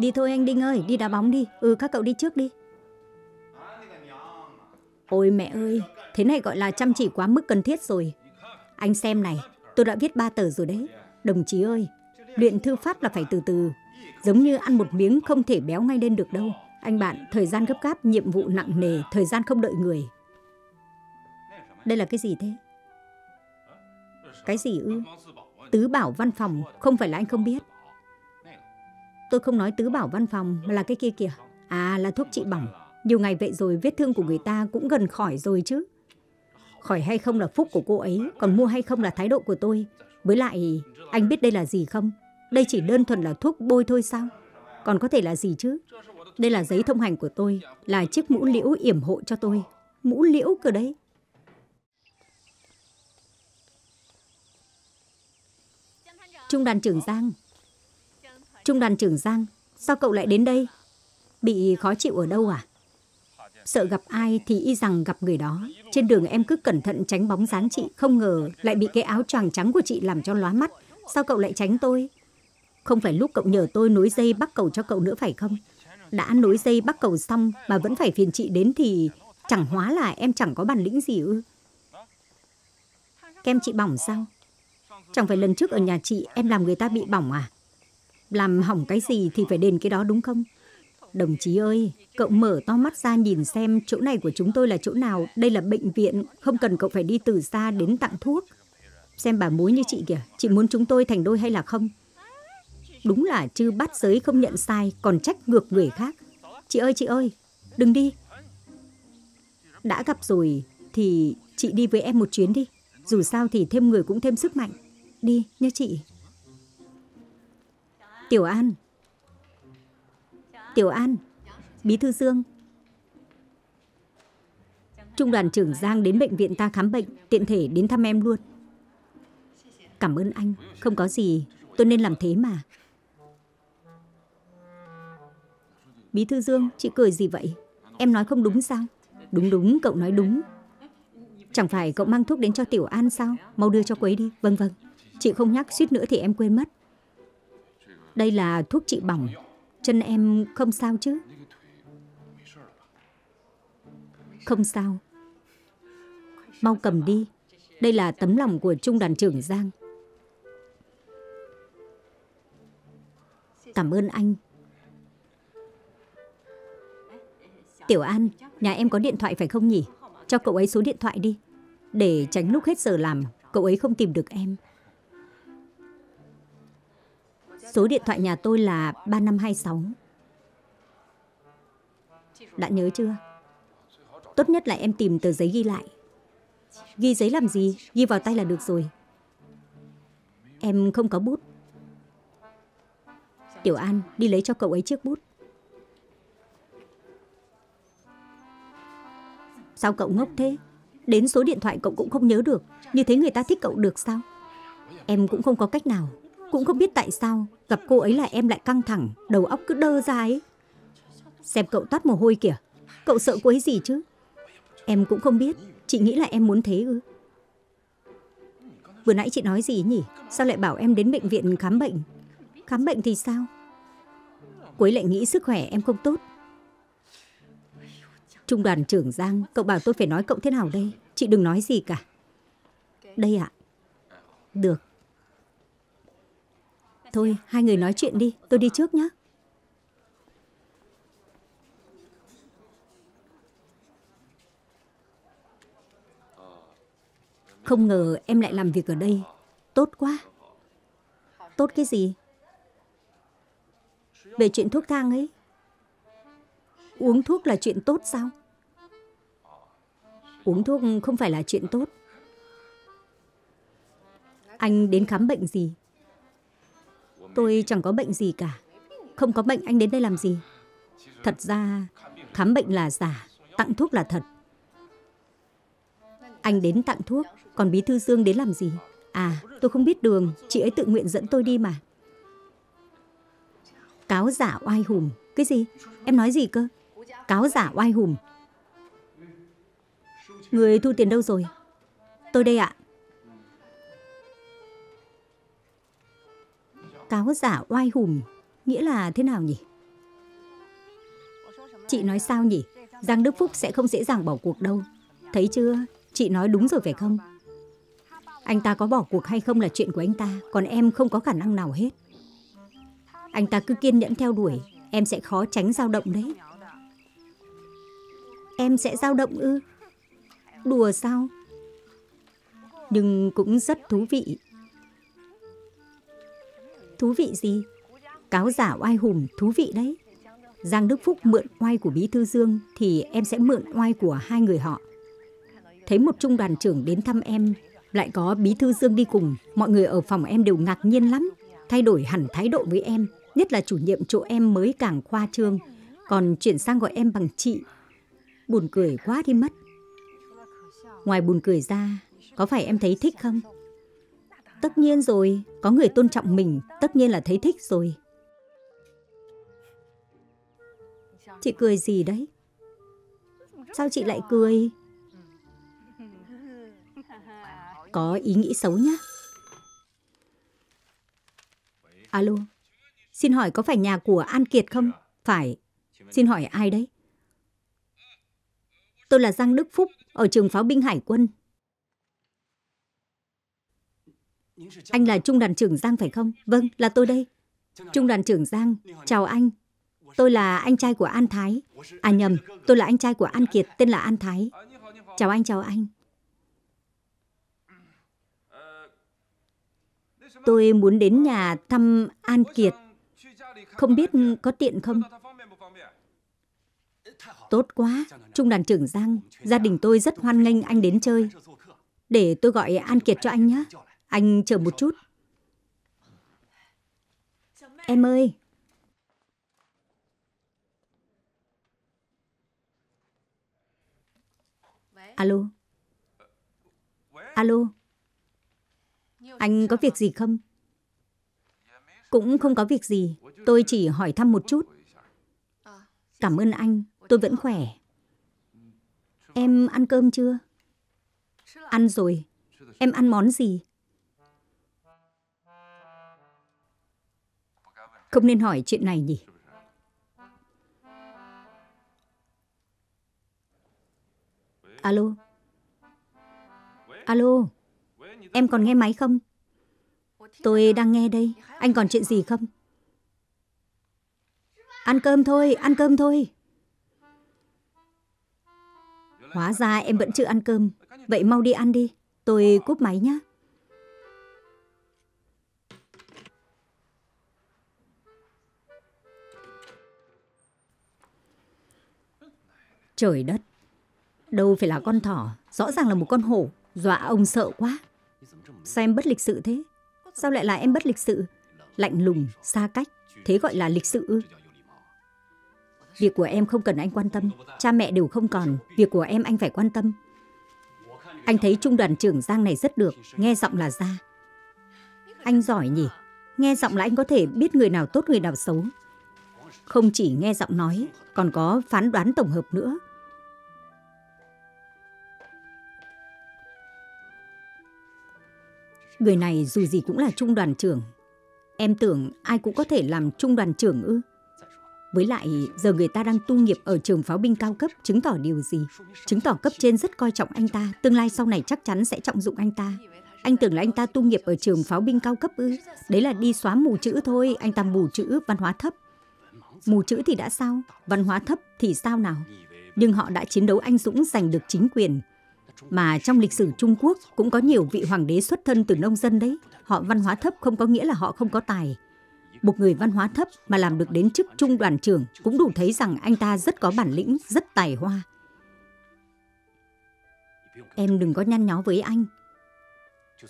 Đi thôi anh Đinh ơi, đi đá bóng đi. Ừ, các cậu đi trước đi. Ôi mẹ ơi, thế này gọi là chăm chỉ quá mức cần thiết rồi. Anh xem này, tôi đã viết ba tờ rồi đấy. Đồng chí ơi, luyện thư pháp là phải từ từ. Giống như ăn một miếng không thể béo ngay lên được đâu. Anh bạn, thời gian gấp gáp, nhiệm vụ nặng nề, thời gian không đợi người. Đây là cái gì thế? Cái gì ư? Tứ bảo văn phòng, không phải là anh không biết. Tôi không nói tứ bảo văn phòng mà là cái kia kìa. À là thuốc trị bỏng. Nhiều ngày vậy rồi vết thương của người ta cũng gần khỏi rồi chứ. Khỏi hay không là phúc của cô ấy, còn mua hay không là thái độ của tôi. Với lại, anh biết đây là gì không? Đây chỉ đơn thuần là thuốc bôi thôi sao? Còn có thể là gì chứ? Đây là giấy thông hành của tôi, là chiếc mũ liễu yểm hộ cho tôi. Mũ liễu cơ đấy. Trung đoàn trưởng Giang. Trung đoàn trưởng Giang, sao cậu lại đến đây? Bị khó chịu ở đâu à? Sợ gặp ai thì y rằng gặp người đó. Trên đường em cứ cẩn thận tránh bóng dáng chị, không ngờ lại bị cái áo choàng trắng của chị làm cho lóa mắt. Sao cậu lại tránh tôi? Không phải lúc cậu nhờ tôi nối dây bắt cầu cho cậu nữa phải không? Đã nối dây bắt cầu xong mà vẫn phải phiền chị đến thì chẳng hóa là em chẳng có bản lĩnh gì ư. Kem chị bỏng sao? Chẳng phải lần trước ở nhà chị em làm người ta bị bỏng à? Làm hỏng cái gì thì phải đền cái đó đúng không? Đồng chí ơi, cậu mở to mắt ra nhìn xem chỗ này của chúng tôi là chỗ nào. Đây là bệnh viện, không cần cậu phải đi từ xa đến tặng thuốc. Xem bà mối như chị kìa, chị muốn chúng tôi thành đôi hay là không? Đúng là chư bắt giới không nhận sai, còn trách ngược người khác. Chị ơi, chị ơi, đừng đi. Đã gặp rồi thì chị đi với em một chuyến đi. Dù sao thì thêm người cũng thêm sức mạnh. Đi nha chị. Tiểu An. Tiểu An. Bí thư Dương. Trung đoàn trưởng Giang đến bệnh viện ta khám bệnh, tiện thể đến thăm em luôn. Cảm ơn anh, không có gì, tôi nên làm thế mà. Bí thư Dương, chị cười gì vậy? Em nói không đúng sao? Đúng đúng, cậu nói đúng. Chẳng phải cậu mang thuốc đến cho Tiểu An sao? Mau đưa cho cô ấy đi. Vâng vâng. Chị không nhắc suýt nữa thì em quên mất. Đây là thuốc trị bỏng. Chân em không sao chứ? Không sao. Mau cầm đi. Đây là tấm lòng của Trung đoàn trưởng Giang. Cảm ơn anh. Tiểu An, nhà em có điện thoại phải không nhỉ? Cho cậu ấy số điện thoại đi. Để tránh lúc hết giờ làm, cậu ấy không tìm được em. Số điện thoại nhà tôi là 3526. Đã nhớ chưa? Tốt nhất là em tìm tờ giấy ghi lại. Ghi giấy làm gì? Ghi vào tay là được rồi. Em không có bút. Tiểu An, đi lấy cho cậu ấy chiếc bút. Sao cậu ngốc thế? Đến số điện thoại cậu cũng không nhớ được. Như thế người ta thích cậu được sao? Em cũng không có cách nào. Cũng không biết tại sao gặp cô ấy là em lại căng thẳng, đầu óc cứ đơ ra ấy. Xem cậu toát mồ hôi kìa. Cậu sợ cô ấy gì chứ? Em cũng không biết. Chị nghĩ là em muốn thế ư? Vừa nãy chị nói gì nhỉ? Sao lại bảo em đến bệnh viện khám bệnh? Khám bệnh thì sao? Cô ấy lại nghĩ sức khỏe em không tốt. Trung đoàn trưởng Giang, cậu bảo tôi phải nói cậu thế nào đây? Chị đừng nói gì cả. Đây ạ. Được. Thôi, hai người nói chuyện đi, tôi đi trước nhé. Không ngờ em lại làm việc ở đây. Tốt quá. Tốt cái gì? Về chuyện thuốc thang ấy. Uống thuốc là chuyện tốt sao? Uống thuốc không phải là chuyện tốt. Anh đến khám bệnh gì? Tôi chẳng có bệnh gì cả. Không có bệnh anh đến đây làm gì? Thật ra, khám bệnh là giả, tặng thuốc là thật. Anh đến tặng thuốc, còn Bí Thư Dương đến làm gì? À, tôi không biết đường, chị ấy tự nguyện dẫn tôi đi mà. Cáo giả oai hùm. Cái gì? Em nói gì cơ? Cáo giả oai hùm. Người thu tiền đâu rồi? Tôi đây ạ. Cáo giả oai hùm nghĩa là thế nào nhỉ? Chị nói sao nhỉ? Giang Đức Phúc sẽ không dễ dàng bỏ cuộc đâu. Thấy chưa? Chị nói đúng rồi phải không? Anh ta có bỏ cuộc hay không là chuyện của anh ta, còn em không có khả năng nào hết. Anh ta cứ kiên nhẫn theo đuổi, em sẽ khó tránh dao động đấy. Em sẽ dao động ư? Đùa sao? Nhưng cũng rất thú vị. Thú vị gì? Cáo giả oai hùng thú vị đấy. Giang Đức Phúc mượn oai của Bí Thư Dương thì em sẽ mượn oai của hai người họ. Thấy một trung đoàn trưởng đến thăm em, lại có Bí Thư Dương đi cùng, mọi người ở phòng em đều ngạc nhiên lắm, thay đổi hẳn thái độ với em, nhất là chủ nhiệm chỗ em mới càng khoa trương, còn chuyển sang gọi em bằng chị. Buồn cười quá đi mất. Ngoài buồn cười ra, có phải em thấy thích không? Tất nhiên rồi, có người tôn trọng mình, tất nhiên là thấy thích rồi. Chị cười gì đấy? Sao chị lại cười? Có ý nghĩ xấu nhá. Alo, xin hỏi có phải nhà của An Kiệt không? Phải. Xin hỏi ai đấy? Tôi là Giang Đức Phúc, ở trường pháo binh Hải quân. Anh là Trung đoàn trưởng Giang phải không? Vâng, là tôi đây. Trung đoàn trưởng Giang, chào anh. Tôi là anh trai của An Thái. À nhầm, tôi là anh trai của An Kiệt, tên là An Thái. Chào anh, chào anh. Tôi muốn đến nhà thăm An Kiệt. Không biết có tiện không? Tốt quá, Trung đoàn trưởng Giang, gia đình tôi rất hoan nghênh anh đến chơi. Để tôi gọi An Kiệt cho anh nhé. Anh chờ một chút. Em ơi, Alo. Alo. Anh có việc gì không? Cũng không có việc gì. Tôi chỉ hỏi thăm một chút. Cảm ơn anh. Tôi vẫn khỏe. Em ăn cơm chưa? Ăn rồi. Em ăn món gì? Không nên hỏi chuyện này nhỉ? Alo. Alo. Em còn nghe máy không? Tôi đang nghe đây. Anh còn chuyện gì không? Ăn cơm thôi, ăn cơm thôi. Hóa ra em vẫn chưa ăn cơm. Vậy mau đi ăn đi. Tôi cúp máy nhé. Trời đất. Đâu phải là con thỏ, rõ ràng là một con hổ. Dọa ông sợ quá. Sao em bất lịch sự thế? Sao lại là em bất lịch sự? Lạnh lùng, xa cách, thế gọi là lịch sự ư? Việc của em không cần anh quan tâm, cha mẹ đều không còn, việc của em anh phải quan tâm. Anh thấy trung đoàn trưởng Giang này rất được, nghe giọng là ra. Anh giỏi nhỉ? Nghe giọng là anh có thể biết người nào tốt người nào xấu. Không chỉ nghe giọng nói, còn có phán đoán tổng hợp nữa. Người này dù gì cũng là trung đoàn trưởng. Em tưởng ai cũng có thể làm trung đoàn trưởng ư? Với lại, giờ người ta đang tu nghiệp ở trường pháo binh cao cấp, chứng tỏ điều gì? Chứng tỏ cấp trên rất coi trọng anh ta, tương lai sau này chắc chắn sẽ trọng dụng anh ta. Anh tưởng là anh ta tu nghiệp ở trường pháo binh cao cấp ư? Đấy là đi xóa mù chữ thôi, anh ta mù chữ văn hóa thấp. Mù chữ thì đã sao? Văn hóa thấp thì sao nào? Nhưng họ đã chiến đấu anh dũng giành được chính quyền, mà trong lịch sử Trung Quốc cũng có nhiều vị hoàng đế xuất thân từ nông dân đấy. Họ văn hóa thấp không có nghĩa là họ không có tài. Một người văn hóa thấp mà làm được đến chức trung đoàn trưởng cũng đủ thấy rằng anh ta rất có bản lĩnh, rất tài hoa. Em đừng có nhăn nhó với anh.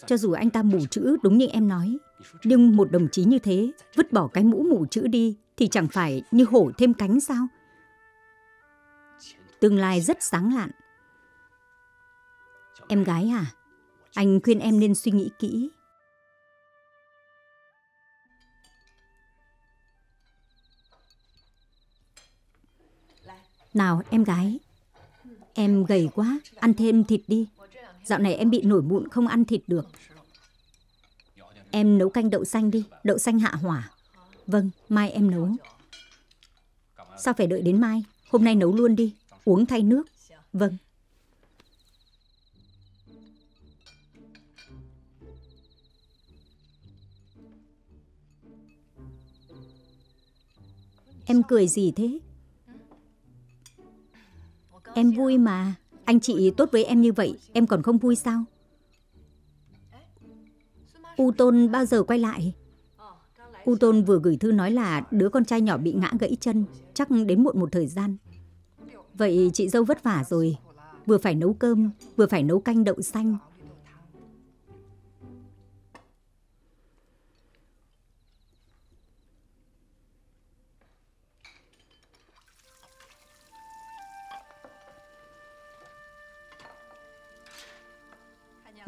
Cho dù anh ta mù chữ đúng như em nói, nhưng một đồng chí như thế vứt bỏ cái mũ mù chữ đi thì chẳng phải như hổ thêm cánh sao? Tương lai rất sáng lạn. Em gái à, anh khuyên em nên suy nghĩ kỹ. Nào em gái, em gầy quá, ăn thêm thịt đi. Dạo này em bị nổi mụn không ăn thịt được. Em nấu canh đậu xanh đi, đậu xanh hạ hỏa. Vâng, mai em nấu. Sao phải đợi đến mai? Hôm nay nấu luôn đi, uống thay nước. Vâng. Em cười gì thế? Em vui mà. Anh chị tốt với em như vậy, em còn không vui sao? U Tôn bao giờ quay lại? U Tôn vừa gửi thư nói là đứa con trai nhỏ bị ngã gãy chân, chắc đến muộn một thời gian. Vậy chị dâu vất vả rồi, vừa phải nấu cơm, vừa phải nấu canh đậu xanh.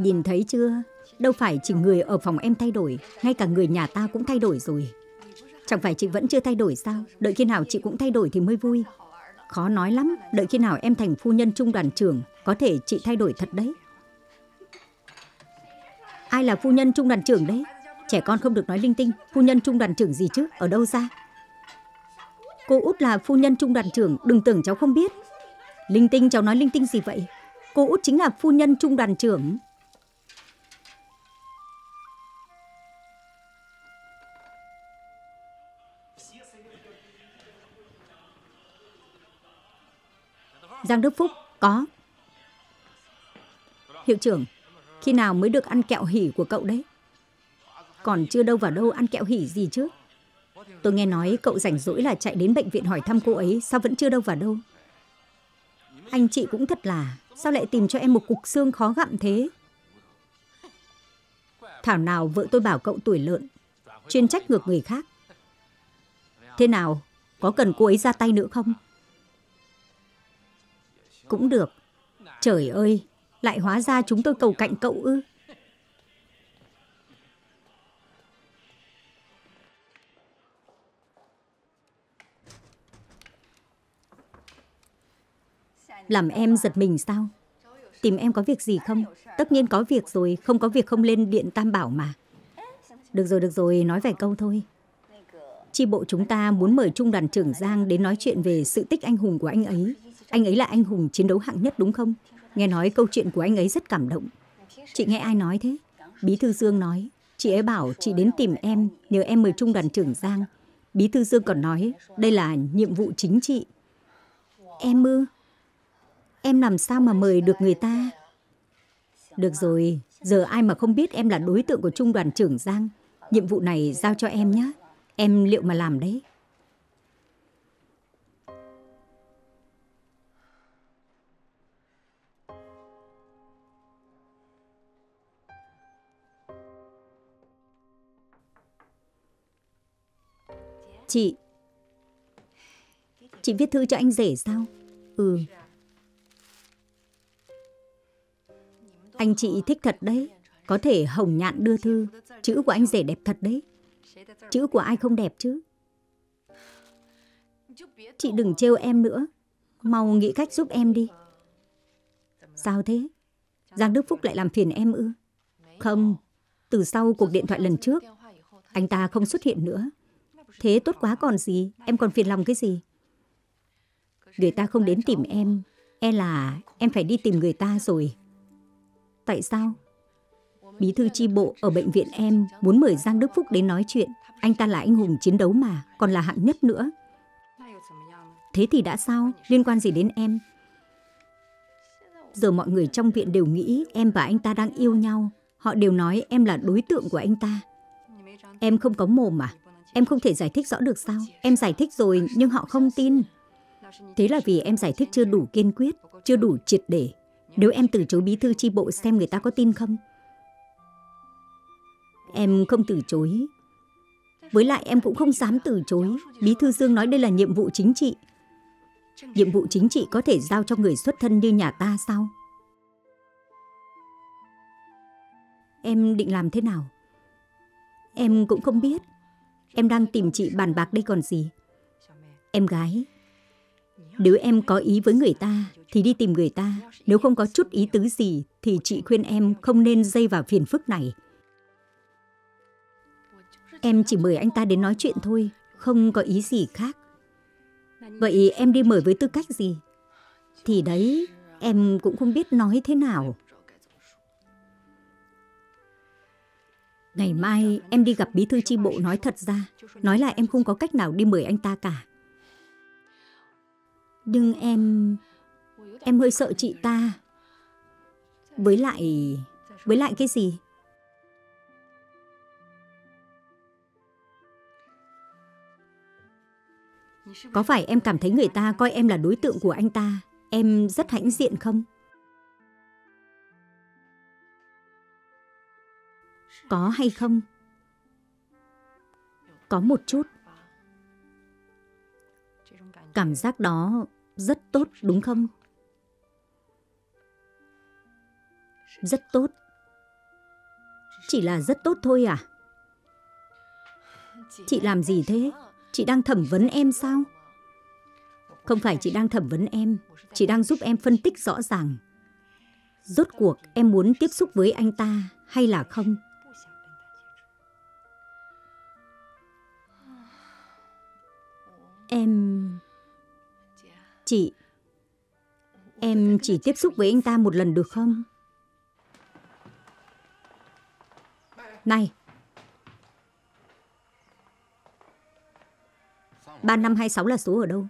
Nhìn thấy chưa? Đâu phải chỉ người ở phòng em thay đổi, ngay cả người nhà ta cũng thay đổi rồi. Chẳng phải chị vẫn chưa thay đổi sao? Đợi khi nào chị cũng thay đổi thì mới vui. Khó nói lắm, đợi khi nào em thành phu nhân trung đoàn trưởng, có thể chị thay đổi thật đấy. Ai là phu nhân trung đoàn trưởng đấy? Trẻ con không được nói linh tinh, phu nhân trung đoàn trưởng gì chứ, ở đâu ra? Cô út là phu nhân trung đoàn trưởng, đừng tưởng cháu không biết. Linh tinh cháu nói linh tinh gì vậy? Cô út chính là phu nhân trung đoàn trưởng. Giang Đức Phúc, có. Hiệu trưởng, khi nào mới được ăn kẹo hỉ của cậu đấy? Còn chưa đâu vào đâu ăn kẹo hỉ gì chứ. Tôi nghe nói cậu rảnh rỗi là chạy đến bệnh viện hỏi thăm cô ấy, sao vẫn chưa đâu vào đâu? Anh chị cũng thật là, sao lại tìm cho em một cục xương khó gặm thế? Thảo nào vợ tôi bảo cậu tuổi lợn, chuyên trách ngược người khác. Thế nào, có cần cô ấy ra tay nữa không? Cũng được. Trời ơi, lại hóa ra chúng tôi cầu cạnh cậu ư. Làm em giật mình sao? Tìm em có việc gì không? Tất nhiên có việc rồi, không có việc không lên điện Tam Bảo mà. Được rồi, được rồi, nói vài câu thôi. Chi bộ chúng ta muốn mời Trung đoàn trưởng Giang đến nói chuyện về sự tích anh hùng của anh ấy. Anh ấy là anh hùng chiến đấu hạng nhất đúng không? Nghe nói câu chuyện của anh ấy rất cảm động. Chị nghe ai nói thế? Bí thư Dương nói. Chị ấy bảo chị đến tìm em, nhờ em mời trung đoàn trưởng Giang. Bí thư Dương còn nói, đây là nhiệm vụ chính trị. Em ư? Em làm sao mà mời được người ta? Được rồi, giờ ai mà không biết em là đối tượng của trung đoàn trưởng Giang. Nhiệm vụ này giao cho em nhé. Em liệu mà làm đấy. Chị. Chị viết thư cho anh rể sao? Ừ. Anh chị thích thật đấy. Có thể hồng nhạn đưa thư. Chữ của anh rể đẹp thật đấy. Chữ của ai không đẹp chứ? Chị đừng trêu em nữa. Mau nghĩ cách giúp em đi. Sao thế? Giang Đức Phúc lại làm phiền em ư? Không. Từ sau cuộc điện thoại lần trước, Anh ta không xuất hiện nữa. Thế tốt quá còn gì, em còn phiền lòng cái gì? Người ta không đến tìm em, e là em phải đi tìm người ta rồi. Tại sao? Bí thư chi bộ ở bệnh viện em muốn mời Giang Đức Phúc đến nói chuyện. Anh ta là anh hùng chiến đấu mà, còn là hạng nhất nữa. Thế thì đã sao? Liên quan gì đến em? Giờ mọi người trong viện đều nghĩ em và anh ta đang yêu nhau. Họ đều nói em là đối tượng của anh ta. Em không có mồm à? Em không thể giải thích rõ được sao? Em giải thích rồi nhưng họ không tin. Thế là vì em giải thích chưa đủ kiên quyết, chưa đủ triệt để. Nếu em từ chối bí thư chi bộ xem người ta có tin không? Em không từ chối. Với lại em cũng không dám từ chối. Bí thư Dương nói đây là nhiệm vụ chính trị. Nhiệm vụ chính trị có thể giao cho người xuất thân như nhà ta sao? Em định làm thế nào? Em cũng không biết. Em đang tìm chị bàn bạc đây còn gì Em gái Nếu em có ý với người ta Thì đi tìm người ta Nếu không có chút ý tứ gì Thì chị khuyên em không nên dây vào phiền phức này Em chỉ mời anh ta đến nói chuyện thôi Không có ý gì khác Vậy em đi mời với tư cách gì? Thì đấy, em cũng không biết nói thế nào. Ngày mai em đi gặp bí thư chi bộ nói thật ra, nói là em không có cách nào đi mời anh ta cả. Nhưng em... em hơi sợ chị ta. Với lại... với lại cái gì? Có phải em cảm thấy người ta coi em là đối tượng của anh ta, em rất hãnh diện không? Có hay không? Có một chút. Cảm giác đó rất tốt đúng không? Rất tốt. Chỉ là rất tốt thôi à? Chị làm gì thế? Chị đang thẩm vấn em sao? Không phải chị đang thẩm vấn em, chị đang giúp em phân tích rõ ràng. Rốt cuộc em muốn tiếp xúc với anh ta hay là không? Em... Chị... Em chỉ tiếp xúc với anh ta một lần được không? Này! 3526 là số ở đâu?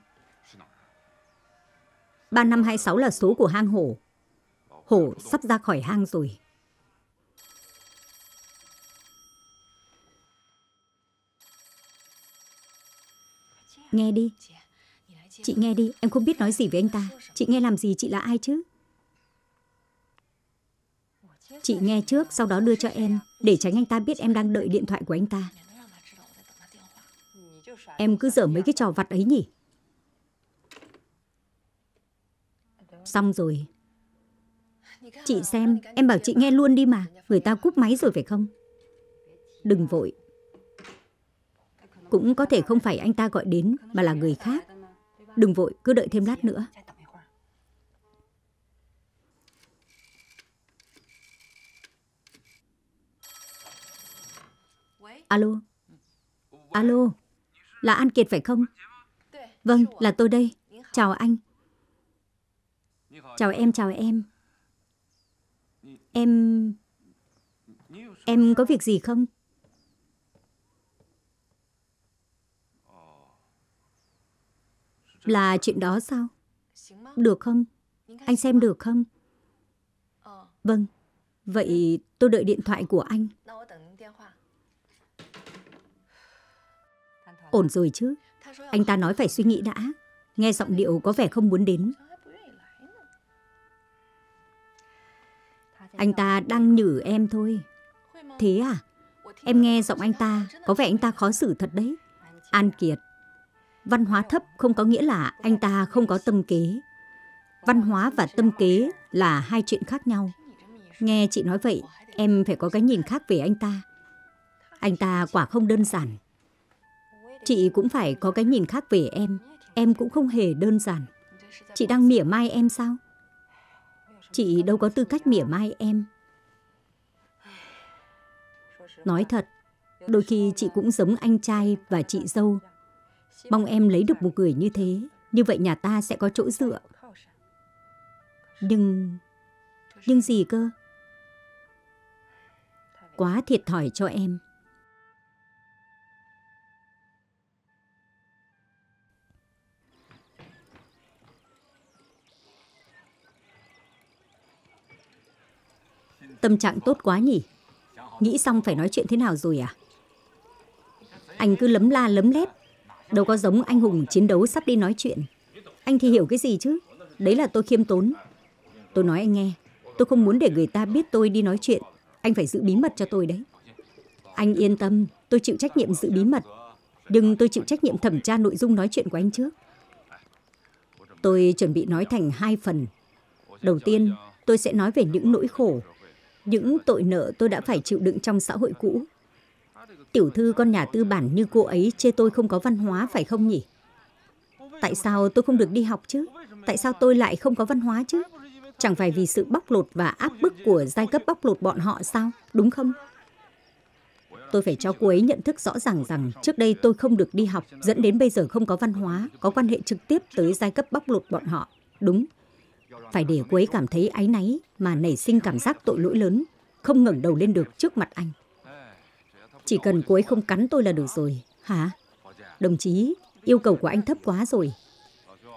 3526 là số của hang hổ. Hổ sắp ra khỏi hang rồi. Nghe đi. Chị nghe đi, em không biết nói gì với anh ta. Chị nghe làm gì, chị là ai chứ? Chị nghe trước, sau đó đưa cho em, để tránh anh ta biết em đang đợi điện thoại của anh ta. Em cứ dở mấy cái trò vặt ấy nhỉ? Xong rồi. Chị xem, em bảo chị nghe luôn đi mà. Người ta cúp máy rồi phải không? Đừng vội. Cũng có thể không phải anh ta gọi đến, mà là người khác. Đừng vội, cứ đợi thêm lát nữa. Alo. Alo. Là An Kiệt phải không? Vâng, là tôi đây. Chào anh. Chào em, chào em. Em... Em có việc gì không? Là chuyện đó sao? Được không? Anh xem được không? Vâng. Vậy tôi đợi điện thoại của anh. Ổn rồi chứ. Anh ta nói phải suy nghĩ đã. Nghe giọng điệu có vẻ không muốn đến. Anh ta đang nhử em thôi. Thế à? Em nghe giọng anh ta, có vẻ anh ta khó xử thật đấy. An Kiệt. Văn hóa thấp không có nghĩa là anh ta không có tâm kế. Văn hóa và tâm kế là hai chuyện khác nhau. Nghe chị nói vậy, em phải có cái nhìn khác về anh ta. Anh ta quả không đơn giản. Chị cũng phải có cái nhìn khác về em. Em cũng không hề đơn giản. Chị đang mỉa mai em sao? Chị đâu có tư cách mỉa mai em. Nói thật, đôi khi chị cũng giống anh trai và chị dâu. Mong em lấy được một người như thế, như vậy nhà ta sẽ có chỗ dựa. Nhưng... Nhưng gì cơ? Quá thiệt thòi cho em. Tâm trạng tốt quá nhỉ? Nghĩ xong phải nói chuyện thế nào rồi à? Anh cứ lấm la lấm lét. Đâu có giống anh hùng chiến đấu sắp đi nói chuyện. Anh thì hiểu cái gì chứ? Đấy là tôi khiêm tốn. Tôi nói anh nghe. Tôi không muốn để người ta biết tôi đi nói chuyện. Anh phải giữ bí mật cho tôi đấy. Anh yên tâm, tôi chịu trách nhiệm giữ bí mật. Nhưng tôi chịu trách nhiệm thẩm tra nội dung nói chuyện của anh trước. Tôi chuẩn bị nói thành hai phần. Đầu tiên, tôi sẽ nói về những nỗi khổ những tội nợ tôi đã phải chịu đựng trong xã hội cũ. Tiểu thư con nhà tư bản như cô ấy chê tôi không có văn hóa phải không nhỉ? Tại sao tôi không được đi học chứ? Tại sao tôi lại không có văn hóa chứ? Chẳng phải vì sự bóc lột và áp bức của giai cấp bóc lột bọn họ sao? Đúng không? Tôi phải cho cô ấy nhận thức rõ ràng rằng trước đây tôi không được đi học, dẫn đến bây giờ không có văn hóa, có quan hệ trực tiếp tới giai cấp bóc lột bọn họ. Đúng, phải để cô ấy cảm thấy áy náy mà nảy sinh cảm giác tội lỗi lớn, không ngẩng đầu lên được trước mặt anh. Chỉ cần cô ấy không cắn tôi là được rồi. Hả? Đồng chí, yêu cầu của anh thấp quá rồi.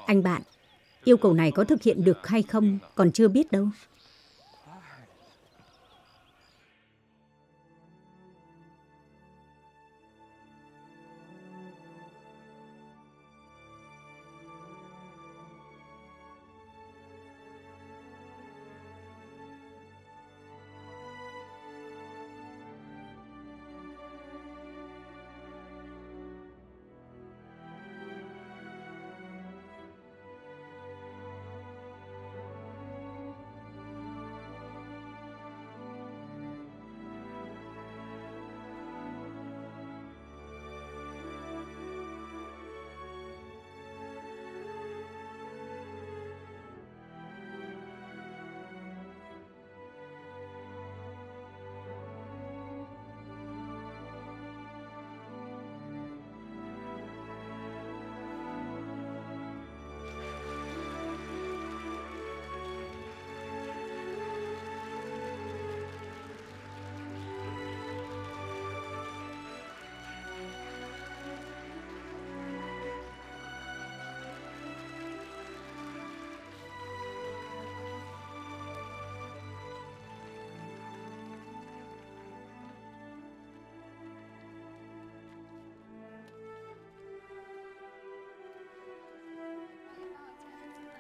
Anh bạn, yêu cầu này có thực hiện được hay không còn chưa biết đâu.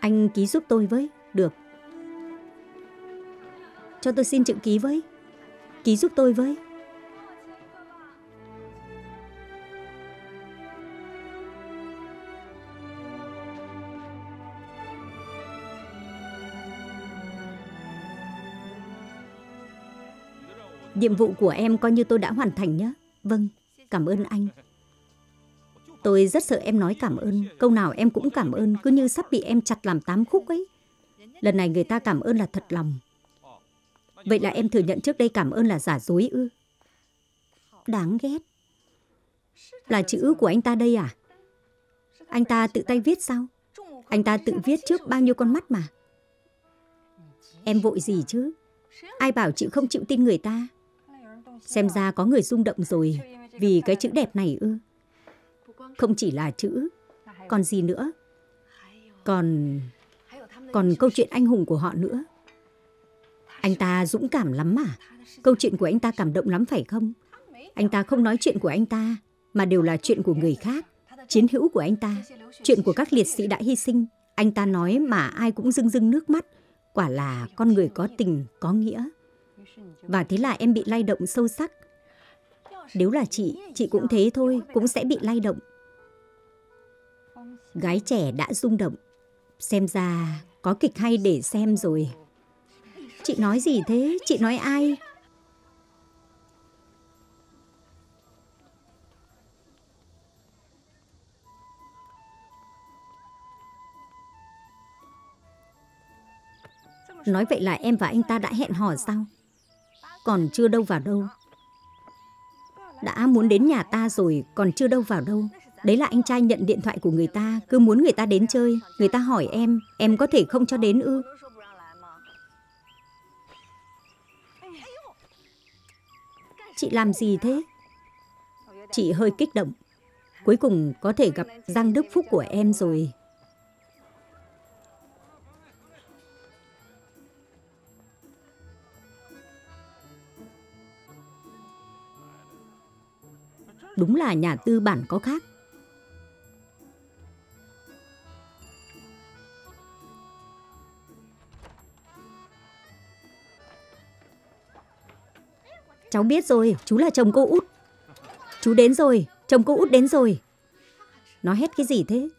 Anh ký giúp tôi với. Được. Cho tôi xin chữ ký với. Ký giúp tôi với. Nhiệm vụ của em coi như tôi đã hoàn thành nhé. Vâng, cảm ơn anh. Tôi rất sợ em nói cảm ơn, câu nào em cũng cảm ơn, cứ như sắp bị em chặt làm tám khúc ấy. Lần này người ta cảm ơn là thật lòng. Vậy là em thừa nhận trước đây cảm ơn là giả dối ư? Đáng ghét. Là chữ của anh ta đây à? Anh ta tự tay viết sao? Anh ta tự viết trước bao nhiêu con mắt mà. Em vội gì chứ? Ai bảo chị không chịu tin người ta? Xem ra có người rung động rồi vì cái chữ đẹp này ư? Không chỉ là chữ, còn gì nữa? Còn... còn câu chuyện anh hùng của họ nữa. Anh ta dũng cảm lắm mà. Câu chuyện của anh ta cảm động lắm phải không? Anh ta không nói chuyện của anh ta, mà đều là chuyện của người khác. Chiến hữu của anh ta, chuyện của các liệt sĩ đã hy sinh. Anh ta nói mà ai cũng rưng rưng nước mắt. Quả là con người có tình, có nghĩa. Và thế là em bị lay động sâu sắc. Nếu là chị, chị cũng thế thôi, cũng sẽ bị lay động. Gái trẻ đã rung động. Xem ra có kịch hay để xem rồi. Chị nói gì thế? Chị nói ai? Nói vậy là em và anh ta đã hẹn hò sao? Còn chưa đâu vào đâu. Đã muốn đến nhà ta rồi, còn chưa đâu vào đâu. Đấy là anh trai nhận điện thoại của người ta, cứ muốn người ta đến chơi. Người ta hỏi em, em có thể không cho đến ư? Chị làm gì thế? Chị hơi kích động. Cuối cùng có thể gặp Giang Đức Phúc của em rồi. Đúng là nhà tư bản có khác. Cháu biết rồi, chú là chồng cô út. Chú đến rồi, chồng cô út đến rồi. Nó hết cái gì thế?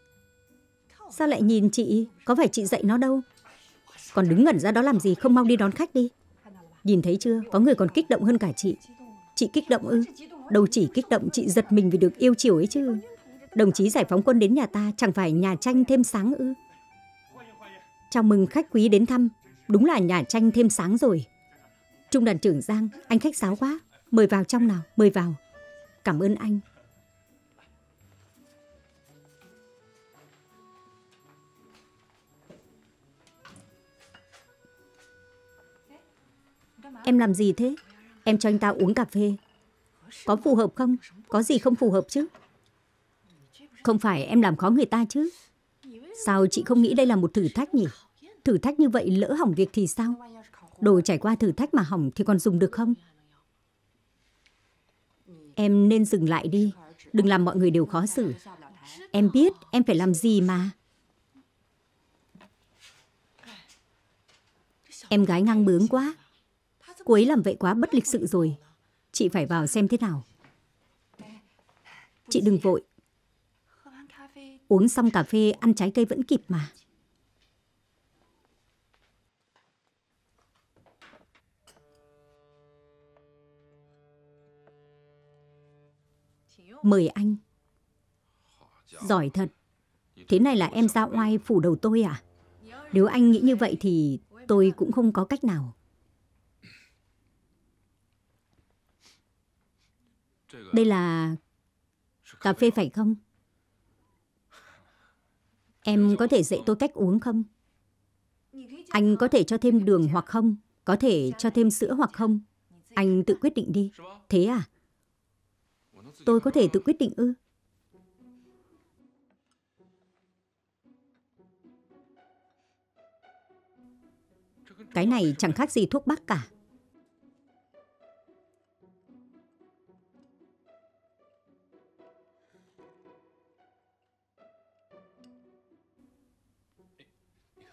Sao lại nhìn chị? Có phải chị dạy nó đâu? Còn đứng ngẩn ra đó làm gì? Không mau đi đón khách đi. Nhìn thấy chưa? Có người còn kích động hơn cả chị. Chị kích động ư? Đâu chỉ kích động chị giật mình vì được yêu chiều ấy chứ. Đồng chí giải phóng quân đến nhà ta chẳng phải nhà tranh thêm sáng ư? Chào mừng khách quý đến thăm. Đúng là nhà tranh thêm sáng rồi. Trung đoàn trưởng Giang, anh khách sáo quá. Mời vào trong nào, mời vào. Cảm ơn anh. Em làm gì thế? Em cho anh ta uống cà phê. Có phù hợp không? Có gì không phù hợp chứ? Không phải em làm khó người ta chứ? Sao chị không nghĩ đây là một thử thách nhỉ? Thử thách như vậy lỡ hỏng việc thì sao? Đồ trải qua thử thách mà hỏng thì còn dùng được không? Em nên dừng lại đi. Đừng làm mọi người đều khó xử. Em biết em phải làm gì mà. Em gái ngang bướng quá. Cô ấy làm vậy quá bất lịch sự rồi. Chị phải vào xem thế nào. Chị đừng vội. Uống xong cà phê, ăn trái cây vẫn kịp mà. Mời anh. Giỏi thật. Thế này là em ra oai phủ đầu tôi à? Nếu anh nghĩ như vậy thì tôi cũng không có cách nào. Đây là cà phê phải không? Em có thể dạy tôi cách uống không? Anh có thể cho thêm đường hoặc không? Có thể cho thêm sữa hoặc không? Anh tự quyết định đi. Thế à? Tôi có thể tự quyết định ư? Cái này chẳng khác gì thuốc bắc cả.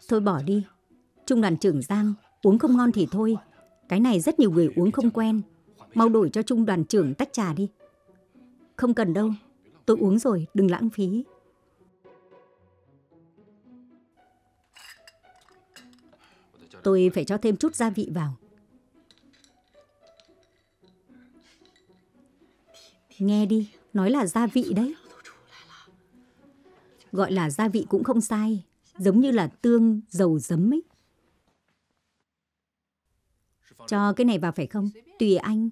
Thôi bỏ đi. Trung đoàn trưởng Giang, uống không ngon thì thôi. Cái này rất nhiều người uống không quen. Mau đổi cho trung đoàn trưởng tách trà đi. Không cần đâu. Tôi uống rồi, đừng lãng phí. Tôi phải cho thêm chút gia vị vào. Nghe đi, nói là gia vị đấy. Gọi là gia vị cũng không sai, giống như là tương, dầu giấm ấy. Cho cái này vào phải không? Tùy anh.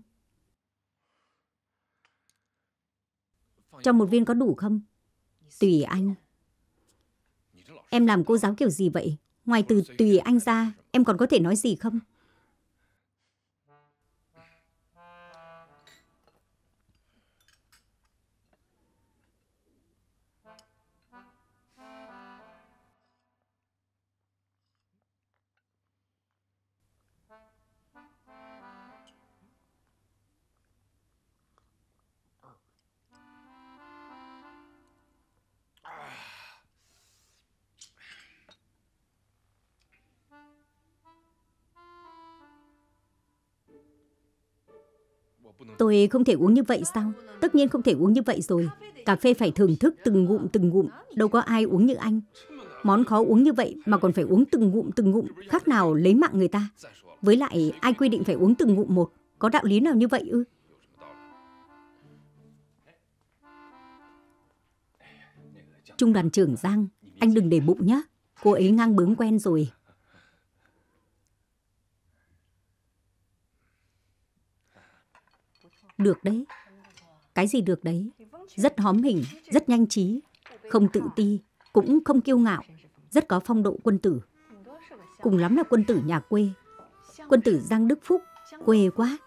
Cho một viên có đủ không? Tùy anh. Em làm cô giáo kiểu gì vậy? Ngoài từ tùy anh ra, em còn có thể nói gì không? Tôi không thể uống như vậy sao? Tất nhiên không thể uống như vậy rồi. Cà phê phải thưởng thức từng ngụm từng ngụm, đâu có ai uống như anh. Món khó uống như vậy mà còn phải uống từng ngụm từng ngụm, khác nào lấy mạng người ta. Với lại ai quy định phải uống từng ngụm một, có đạo lý nào như vậy ư? Trung đoàn trưởng Giang, anh đừng để bụng nhé. Cô ấy ngang bướng quen rồi. Được đấy. Cái gì được đấy? Rất hóm hình, rất nhanh trí, không tự ti, cũng không kiêu ngạo, rất có phong độ quân tử. Cùng lắm là quân tử nhà quê. Quân tử Giang Đức Phúc, quê quá.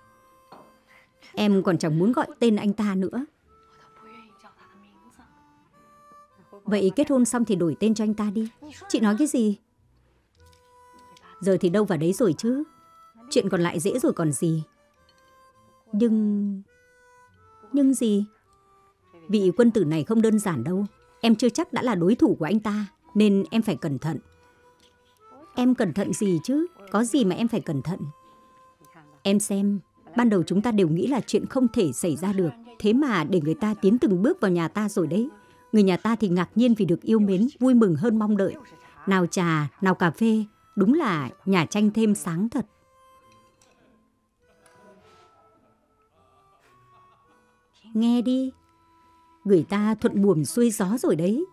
Em còn chẳng muốn gọi tên anh ta nữa. Vậy kết hôn xong thì đổi tên cho anh ta đi. Chị nói cái gì? Giờ thì đâu vào đấy rồi chứ. Chuyện còn lại dễ rồi còn gì. Nhưng... Nhưng gì? Vị quân tử này không đơn giản đâu. Em chưa chắc đã là đối thủ của anh ta, nên em phải cẩn thận. Em cẩn thận gì chứ? Có gì mà em phải cẩn thận? Em xem, ban đầu chúng ta đều nghĩ là chuyện không thể xảy ra được. Thế mà để người ta tiến từng bước vào nhà ta rồi đấy. Người nhà ta thì ngạc nhiên vì được yêu mến, vui mừng hơn mong đợi. Nào trà, nào cà phê, đúng là nhà tranh thêm sáng thật. Nghe đi, người ta thuận buồm xuôi gió rồi đấy.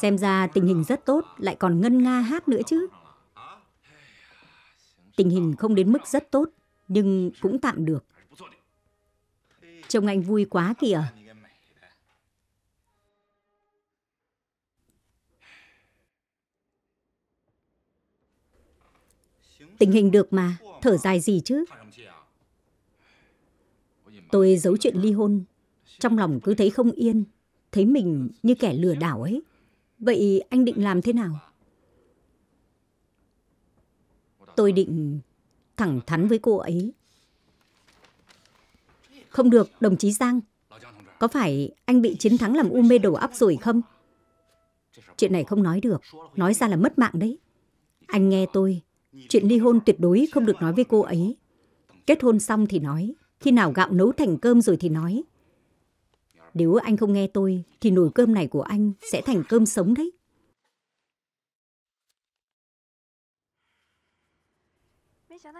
Xem ra tình hình rất tốt, lại còn ngân nga hát nữa chứ. Tình hình không đến mức rất tốt, nhưng cũng tạm được. Trông anh vui quá kìa. Tình hình được mà, thở dài gì chứ. Tôi giấu chuyện ly hôn, trong lòng cứ thấy không yên, thấy mình như kẻ lừa đảo ấy. Vậy anh định làm thế nào? Tôi định thẳng thắn với cô ấy. Không được, đồng chí Giang. Có phải anh bị chiến thắng làm u mê đầu óc rồi không? Chuyện này không nói được, nói ra là mất mạng đấy. Anh nghe tôi, chuyện ly hôn tuyệt đối không được nói với cô ấy. Kết hôn xong thì nói, khi nào gạo nấu thành cơm rồi thì nói. Nếu anh không nghe tôi, thì nồi cơm này của anh sẽ thành cơm sống đấy.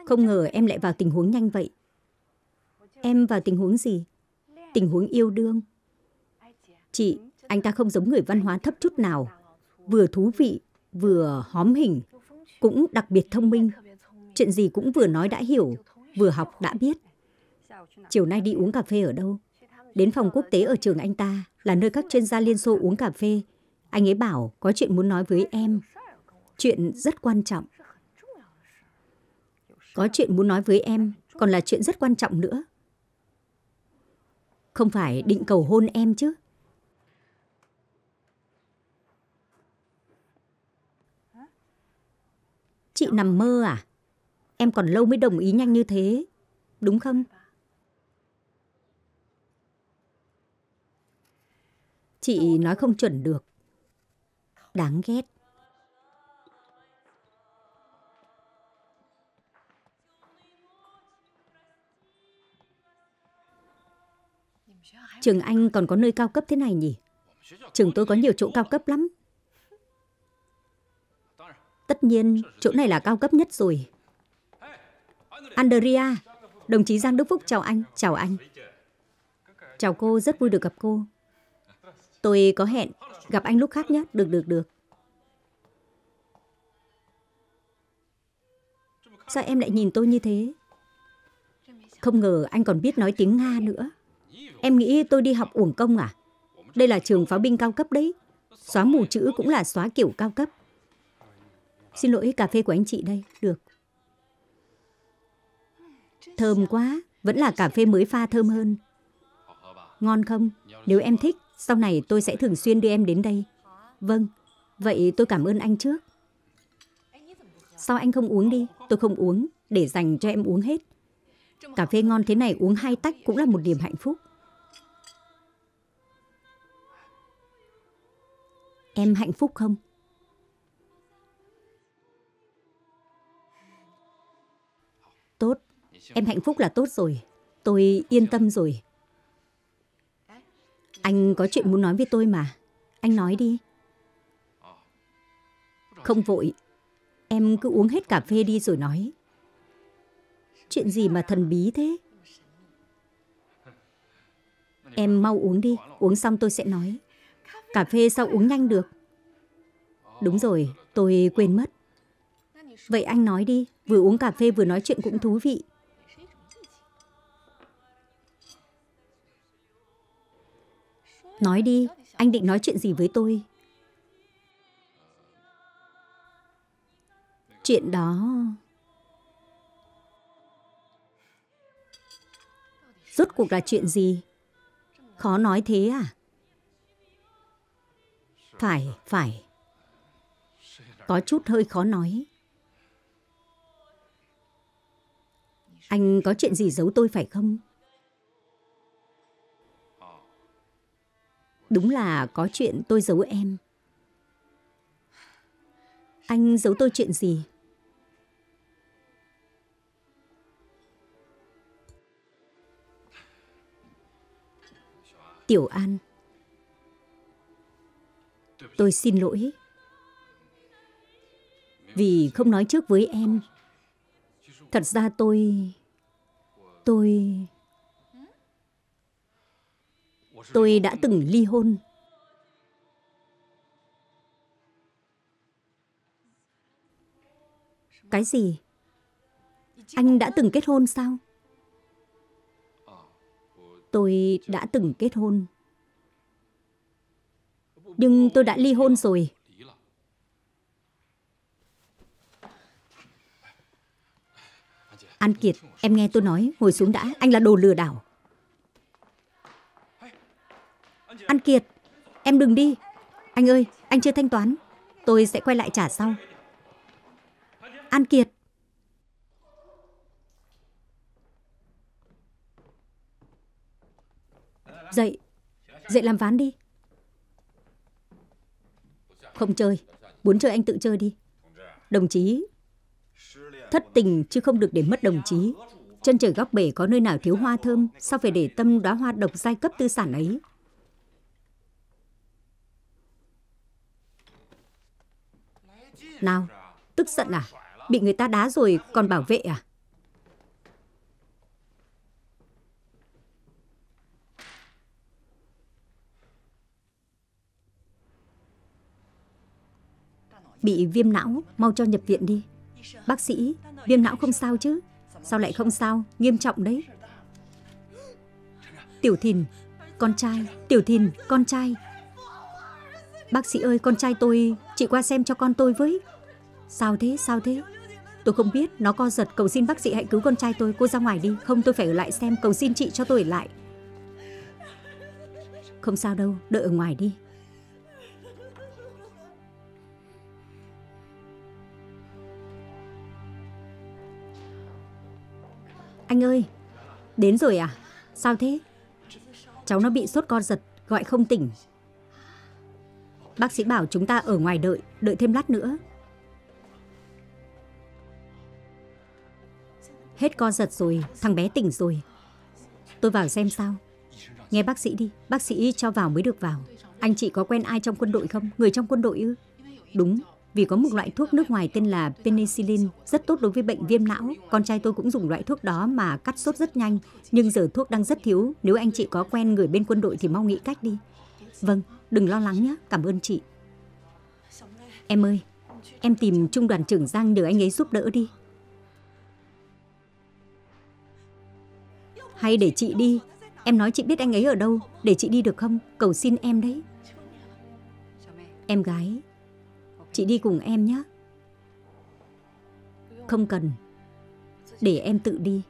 Không ngờ em lại vào tình huống nhanh vậy. Em vào tình huống gì? Tình huống yêu đương. Chị, anh ta không giống người văn hóa thấp chút nào. Vừa thú vị, vừa hóm hình, cũng đặc biệt thông minh. Chuyện gì cũng vừa nói đã hiểu, vừa học đã biết. Chiều nay đi uống cà phê ở đâu? Đến phòng quốc tế ở trường anh ta, là nơi các chuyên gia Liên Xô uống cà phê. Anh ấy bảo có chuyện muốn nói với em. Chuyện rất quan trọng. Có chuyện muốn nói với em, còn là chuyện rất quan trọng nữa. Không phải định cầu hôn em chứ? Chị nằm mơ à? Em còn lâu mới đồng ý nhanh như thế, đúng không? Chị nói không chuẩn được. Đáng ghét. Trường Anh còn có nơi cao cấp thế này nhỉ? Trường tôi có nhiều chỗ cao cấp lắm. Tất nhiên, chỗ này là cao cấp nhất rồi. Andrea, đồng chí Giang Đức Phúc chào anh, chào anh. Chào cô, rất vui được gặp cô. Tôi có hẹn, gặp anh lúc khác nhé, được được được. Sao em lại nhìn tôi như thế? Không ngờ anh còn biết nói tiếng Nga nữa. Em nghĩ tôi đi học uổng công à? Đây là trường pháo binh cao cấp đấy. Xóa mù chữ cũng là xóa kiểu cao cấp. Xin lỗi, cà phê của anh chị đây. Được. Thơm quá. Vẫn là cà phê mới pha thơm hơn. Ngon không? Nếu em thích, sau này tôi sẽ thường xuyên đưa em đến đây. Vâng, vậy tôi cảm ơn anh trước. Sao anh không uống đi? Tôi không uống, để dành cho em uống hết. Cà phê ngon thế này uống hai tách cũng là một niềm hạnh phúc. Em hạnh phúc không? Em hạnh phúc là tốt rồi. Tôi yên tâm rồi. Anh có chuyện muốn nói với tôi mà. Anh nói đi. Không vội. Em cứ uống hết cà phê đi rồi nói. Chuyện gì mà thần bí thế? Em mau uống đi, uống xong tôi sẽ nói. Cà phê sao uống nhanh được? Đúng rồi, tôi quên mất. Vậy anh nói đi, vừa uống cà phê vừa nói chuyện cũng thú vị. Nói đi, anh định nói chuyện gì với tôi? Chuyện đó... Rốt cuộc là chuyện gì? Khó nói thế à? Phải, phải. Có chút hơi khó nói. Anh có chuyện gì giấu tôi phải không? Đúng là có chuyện tôi giấu em. Anh giấu tôi chuyện gì? Tiểu An. Tôi xin lỗi. Vì không nói trước với em. Thật ra tôi... Tôi tôi đã từng ly hôn. Cái gì? Anh đã từng kết hôn sao? Tôi đã từng kết hôn. Nhưng tôi đã ly hôn rồi. An Kiệt, em nghe tôi nói, ngồi xuống đã, anh là đồ lừa đảo. An Kiệt, em đừng đi. Anh ơi, anh chưa thanh toán. Tôi sẽ quay lại trả sau. An Kiệt. Dậy, dậy làm ván đi. Không chơi, muốn chơi anh tự chơi đi. Đồng chí, thất tình chứ không được để mất đồng chí. Chân trời góc bể có nơi nào thiếu hoa thơm, sao phải để tâm đóa hoa độc giai cấp tư sản ấy? Nào, tức giận à? Bị người ta đá rồi còn bảo vệ à? Bị viêm não, mau cho nhập viện đi. Bác sĩ, viêm não không sao chứ? Sao lại không sao? Nghiêm trọng đấy. Tiểu Thìn, con trai, Tiểu Thìn, con trai. Bác sĩ ơi, con trai tôi, chị qua xem cho con tôi với. Sao thế, sao thế? Tôi không biết, nó co giật, cầu xin bác sĩ hãy cứu con trai tôi, cô ra ngoài đi, không tôi phải ở lại xem, cầu xin chị cho tôi ở lại. Không sao đâu, đợi ở ngoài đi. Anh ơi, đến rồi à? Sao thế? Cháu nó bị sốt co giật, gọi không tỉnh. Bác sĩ bảo chúng ta ở ngoài đợi, đợi thêm lát nữa. Hết co giật rồi, thằng bé tỉnh rồi. Tôi vào xem sao. Nghe bác sĩ đi, bác sĩ cho vào mới được vào. Anh chị có quen ai trong quân đội không? Người trong quân đội ư? Đúng, vì có một loại thuốc nước ngoài tên là penicillin rất tốt đối với bệnh viêm não. Con trai tôi cũng dùng loại thuốc đó mà cắt sốt rất nhanh. Nhưng giờ thuốc đang rất thiếu. Nếu anh chị có quen người bên quân đội thì mau nghĩ cách đi. Vâng, đừng lo lắng nhé. Cảm ơn chị. Em ơi, em tìm trung đoàn trưởng Giang nhờ anh ấy giúp đỡ đi. Hay để chị đi. Em nói chị biết anh ấy ở đâu. Để chị đi được không? Cầu xin em đấy. Em gái, chị đi cùng em nhé. Không cần. Để em tự đi.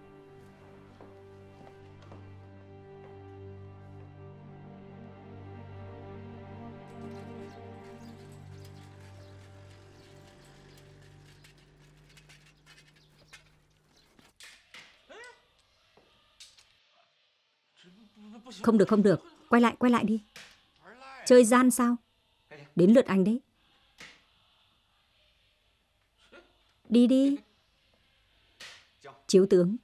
Không được, không được. Quay lại, quay lại đi. Chơi gian sao? Đến lượt anh đấy. Đi đi. Chiếu tướng.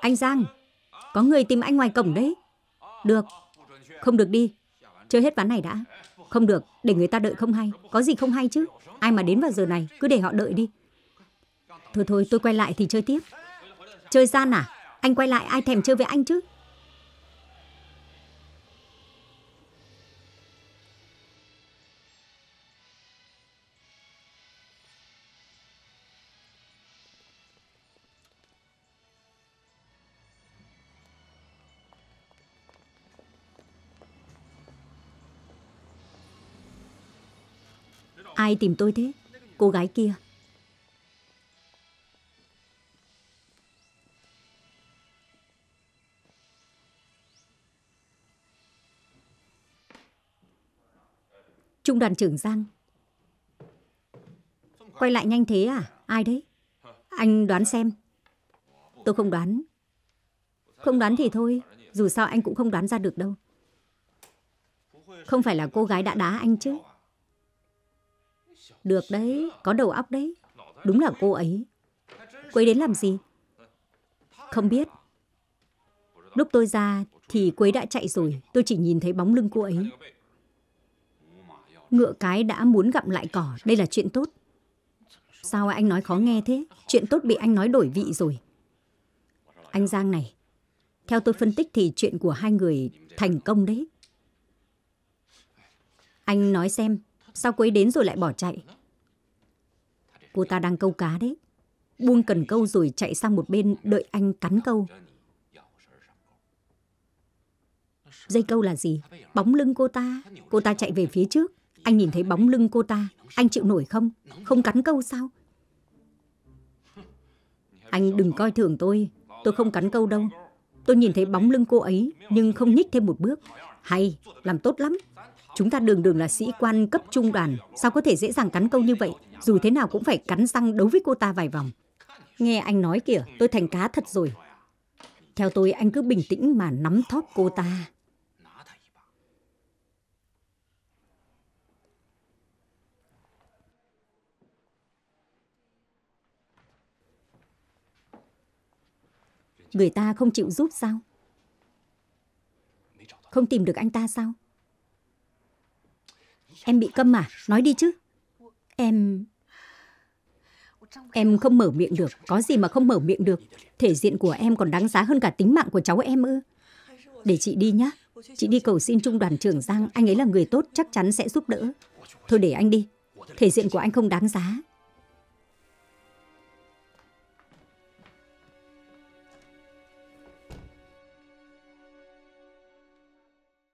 Anh Giang, có người tìm anh ngoài cổng đấy. Được, không được đi. Chơi hết ván này đã. Không được, để người ta đợi không hay. Có gì không hay chứ. Ai mà đến vào giờ này, cứ để họ đợi đi. Thôi thôi, tôi quay lại thì chơi tiếp. Chơi gian à? Anh quay lại ai thèm chơi với anh chứ? Ai tìm tôi thế? Cô gái kia. Đoàn trưởng Giang. Quay lại nhanh thế à? Ai đấy? Anh đoán xem. Tôi không đoán. Không đoán thì thôi, dù sao anh cũng không đoán ra được đâu. Không phải là cô gái đã đá anh chứ. Được đấy, có đầu óc đấy. Đúng là cô ấy. Cô ấy đến làm gì? Không biết. Lúc tôi ra thì cô ấy đã chạy rồi. Tôi chỉ nhìn thấy bóng lưng cô ấy. Ngựa cái đã muốn gặm lại cỏ. Đây là chuyện tốt. Sao anh nói khó nghe thế? Chuyện tốt bị anh nói đổi vị rồi. Anh Giang này, theo tôi phân tích thì chuyện của hai người thành công đấy. Anh nói xem, Sao cô ấy đến rồi lại bỏ chạy? Cô ta đang câu cá đấy. Buông cần câu rồi chạy sang một bên đợi anh cắn câu. Dây câu là gì? Bóng lưng cô ta. Cô ta chạy về phía trước. Anh nhìn thấy bóng lưng cô ta. Anh chịu nổi không? Không cắn câu sao? Anh đừng coi thường tôi. Tôi không cắn câu đâu. Tôi nhìn thấy bóng lưng cô ấy nhưng không nhích thêm một bước. Hay, làm tốt lắm. Chúng ta đường đường là sĩ quan cấp trung đoàn, sao có thể dễ dàng cắn câu như vậy? Dù thế nào cũng phải cắn răng đấu với cô ta vài vòng. Nghe anh nói kìa, tôi thành cá thật rồi. Theo tôi, anh cứ bình tĩnh mà nắm thóp cô ta. Người ta không chịu giúp sao? Không tìm được anh ta sao? Em bị câm à? Nói đi chứ. Em... Em không mở miệng được. Có gì mà không mở miệng được? Thể diện của em còn đáng giá hơn cả tính mạng của cháu em ư? Để chị đi nhé. Chị đi cầu xin trung đoàn trưởng Giang. Anh ấy là người tốt, chắc chắn sẽ giúp đỡ. Thôi để anh đi. Thể diện của anh không đáng giá.